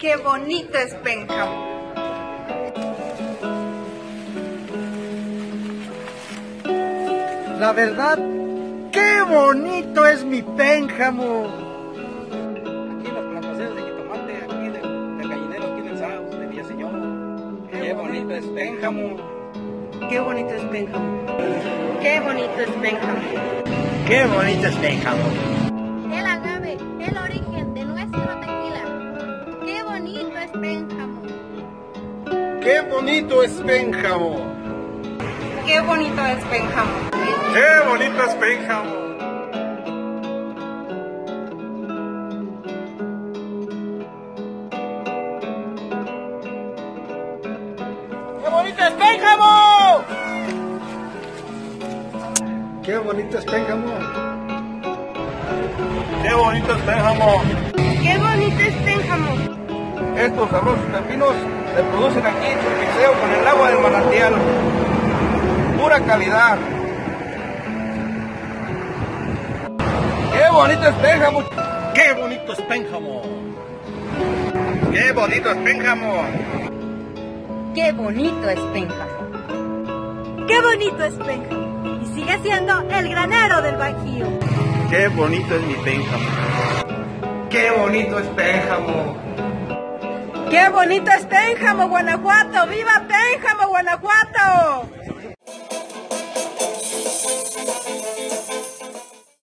Qué bonito es Pénjamo. La verdad, qué bonito es mi Pénjamo. Aquí en las plantaciones de jitomate, aquí del, del gallinero, aquí en el Saus, de Villaseñor. Qué bonito es Pénjamo. Qué bonito es Pénjamo. Qué bonito es Pénjamo. Qué bonito es Pénjamo. Es Pénjamo. Qué bonito es Pénjamo. Qué bonito es Pénjamo. Qué bonito es Pénjamo. ¡Qué bonito es Pénjamo! Qué bonito es Pénjamo. Qué bonito es Pénjamo. Qué bonito es. Estos sabrosos pepinos se producen aquí en Churquiseo con el agua del manantial. Pura calidad. Qué bonito es Pénjamo. Qué bonito es Pénjamo. Qué bonito es Pénjamo. Qué bonito es Pénjamo. Qué bonito es Pénjamo. Y sigue siendo el granero del Bajío. Qué bonito es mi Pénjamo. Qué bonito es Pénjamo. Qué bonito es Pénjamo, Guanajuato. ¡Viva Pénjamo!